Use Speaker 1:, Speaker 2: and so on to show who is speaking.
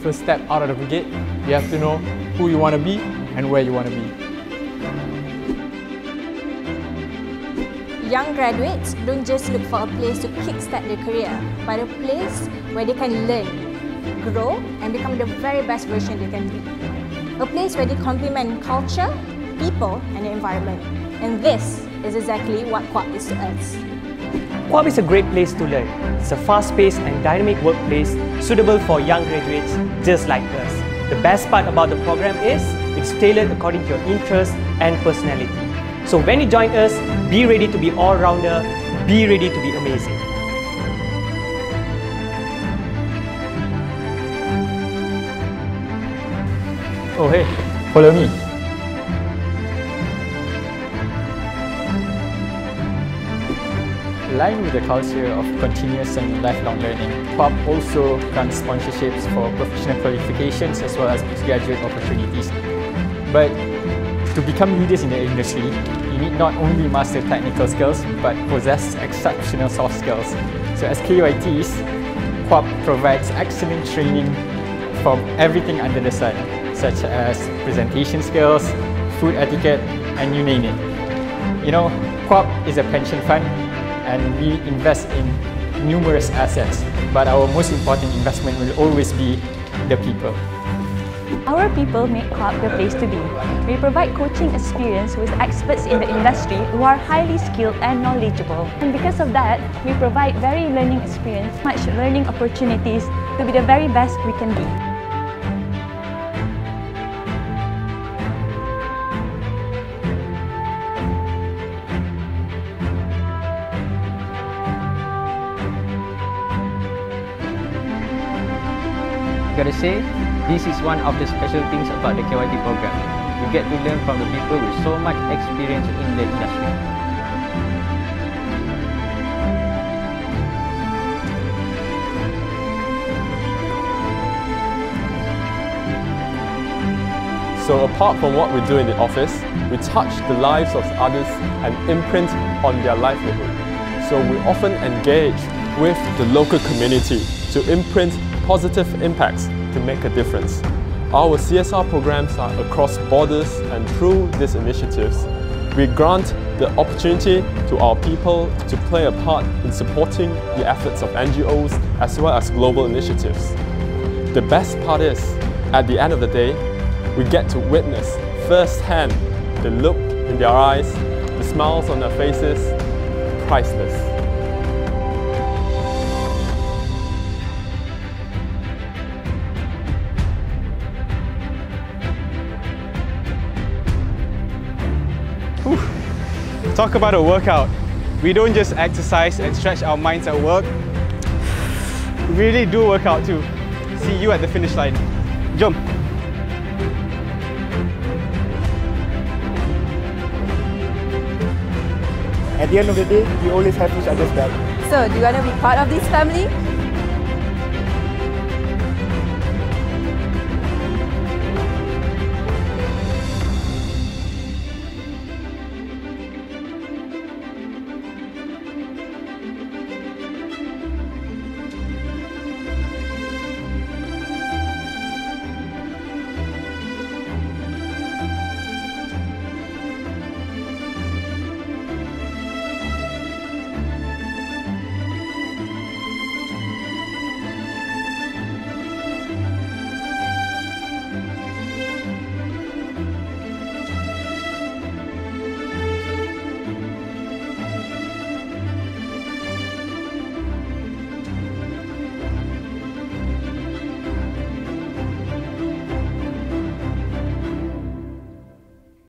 Speaker 1: first step out of the gate, you have to know who you want to be and where you want to be.
Speaker 2: Young graduates don't just look for a place to kickstart their career, but a place where they can learn, grow, and become the very best version they can be. A place where they complement culture, people, and the environment. And this is exactly what KWAP is to us.
Speaker 3: KWAP is a great place to learn. It's a fast-paced and dynamic workplace suitable for young graduates just like us. The best part about the program is it's tailored according to your interests and personality. So when you join us, be ready to be all-rounder, be ready to be amazing.
Speaker 1: Oh hey, follow me. Aligned with the culture of continuous and lifelong learning, KWAP also runs sponsorships for professional qualifications as well as postgraduate opportunities. But to become leaders in the industry, you need not only master technical skills but possess exceptional soft skills. So as KYTs, KWAP provides excellent training from everything under the sun, such as presentation skills, food etiquette, and you name it. You know, KWAP is a pension fund and we invest in numerous assets, but our most important investment will always be the people.
Speaker 4: Our people make KWAP the place to be. We provide coaching experience with experts in the industry who are highly skilled and knowledgeable. And because of that, we provide very learning experience, much learning opportunities to be the very best we can be.
Speaker 5: Gotta say, this is one of the special things about the KYT program. You get to learn from the people with so much experience in the industry.
Speaker 6: So apart from what we do in the office, we touch the lives of others and imprint on their livelihood. So we often engage with the local community to imprint positive impacts to make a difference. Our CSR programs are across borders and through these initiatives, we grant the opportunity to our people to play a part in supporting the efforts of NGOs as well as global initiatives. The best part is, at the end of the day, we get to witness firsthand the look in their eyes, the smiles on their faces, priceless.
Speaker 7: Talk about a workout. We don't just exercise and stretch our minds at work. We really do work out too. See you at the finish line. Jump.
Speaker 8: At the end of the day, we always have each other's back.
Speaker 9: So, do you want to be part of this family?